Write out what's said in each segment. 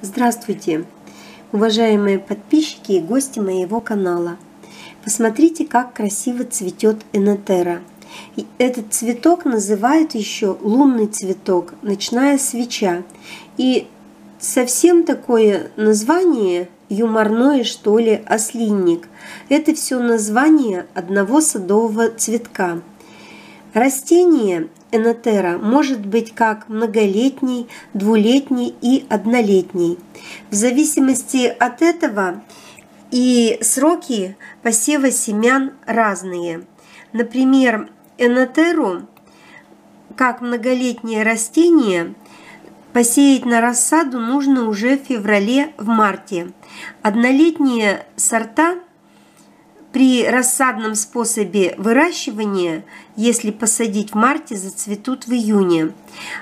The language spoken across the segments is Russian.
Здравствуйте, уважаемые подписчики и гости моего канала. Посмотрите, как красиво цветет энотера. Этот цветок называют еще лунный цветок, ночная свеча. И совсем такое название юморное, что ли, ослинник. Это все название одного садового цветка. Растение энотера может быть как многолетний, двулетний и однолетний. В зависимости от этого и сроки посева семян разные. Например, энотеру, как многолетнее растение, посеять на рассаду нужно уже в феврале, в марте. Однолетние сорта – при рассадном способе выращивания, если посадить в марте, зацветут в июне.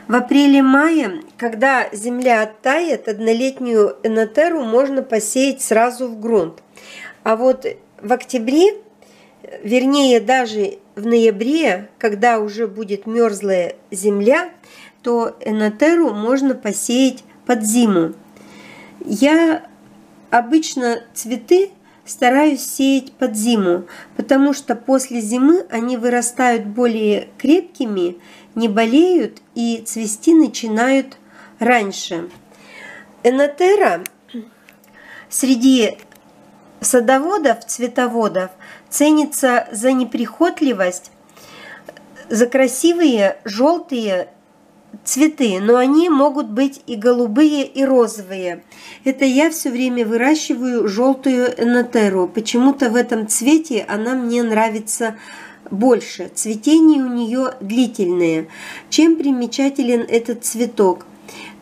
В апреле-мае, когда земля оттает, однолетнюю энотеру можно посеять сразу в грунт. А вот в октябре, вернее даже в ноябре, когда уже будет мерзлая земля, то энотеру можно посеять под зиму. Я обычно цветы стараюсь сеять под зиму, потому что после зимы они вырастают более крепкими, не болеют и цвести начинают раньше. Энотера среди садоводов, цветоводов ценится за неприхотливость, за красивые желтые цветы, но они могут быть и голубые, и розовые. Это я все время выращиваю желтую энотеру. Почему-то в этом цвете она мне нравится больше. Цветение у нее длительное. Чем примечателен этот цветок?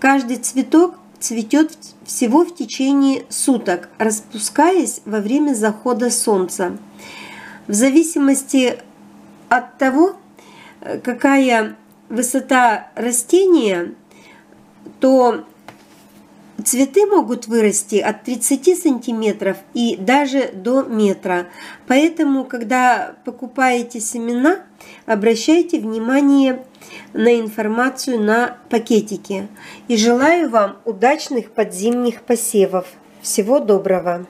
Каждый цветок цветет всего в течение суток, распускаясь во время захода солнца. В зависимости от того, какая высота растения, то цветы могут вырасти от 30 сантиметров и даже до метра. Поэтому, когда покупаете семена, обращайте внимание на информацию на пакетике. И желаю вам удачных подзимних посевов. Всего доброго!